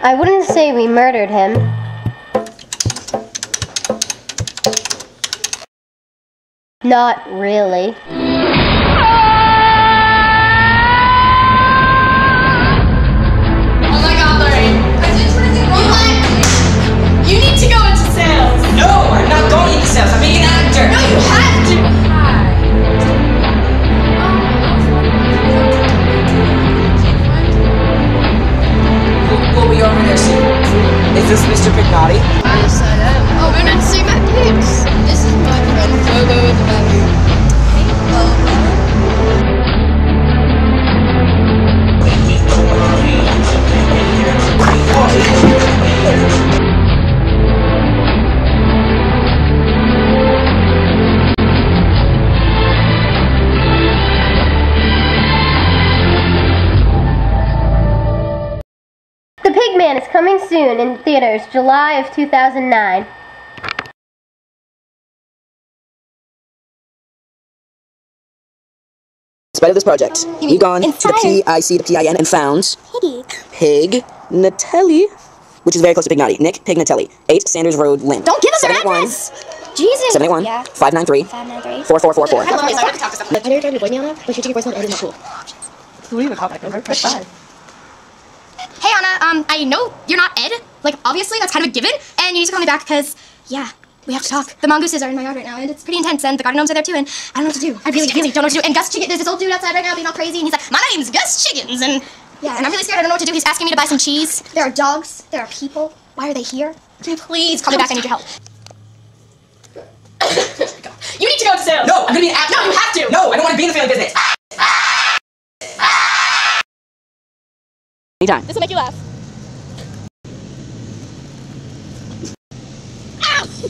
I wouldn't say we murdered him. Not really. Mr. Pignati? I said it. Oh, we're going to see my peeps. This is my friend Bobo the. The Pigman is coming soon in theaters July of 2009. In spite of this project, mean we've gone to the inspired? P-I-C, the P-I-N, and found Piggy. Pig Natelli, which is very close to Pignati. Nick Pig Natelli, 8 Sanders Road, Lynn. Don't give us their 781 address. Jesus. 781 Yeah. 593 593. 4444. Hello, sorry, I have to talk to someone. I know you're trying to avoid me, Anna, but shooting your voicemail is not cool. Who even called that number? Press five. Hey Anna, um, I know you're not Ed. Like, obviously, that's kind of a given, and you need to call me back because, yeah, we have to talk. The mongooses are in my yard right now, and it's pretty intense, and the garden gnomes are there too, and I don't know what to do. I really, really don't know what to do. And Gus Chicken, there's this old dude outside right now being all crazy, and he's like, "My name's Gus Chickens," and yeah, and I'm really scared. I don't know what to do. He's asking me to buy some cheese. There are dogs. There are people. Why are they here? Can you please call me back? I need your help. you need to go to sales. No, I'm gonna be an actor. No, you have to. No, I don't want to be in the family business. Anytime. This will make you laugh. Can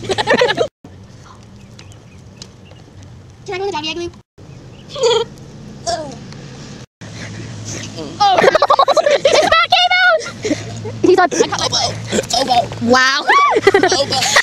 I go in the doggy igloo? oh! His back came out! He's on. I cut my Wow.